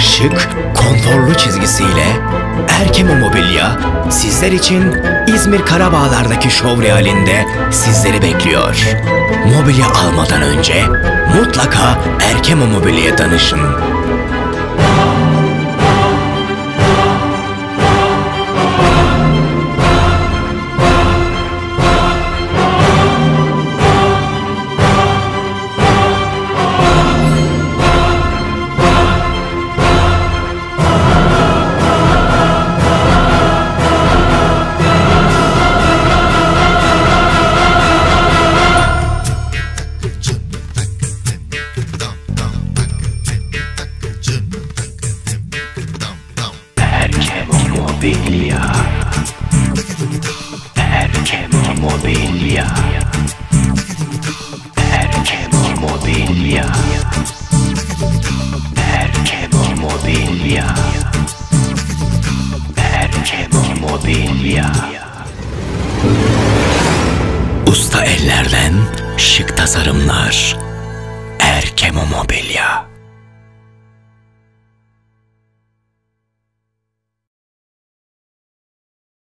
şık, konforlu çizgisiyle Erkemo Mobilya sizler için İzmir Karabağlar'daki şov realinde sizleri bekliyor. Mobilya almadan önce mutlaka Erkemo Mobilya'ya danışın. Mobilya. Erkemo Mobilya. Erkemo Mobilya. Erkemo Mobilya. Erkemo Mobilya. Usta ellerden şık tasarımlar. Erkemo Mobilya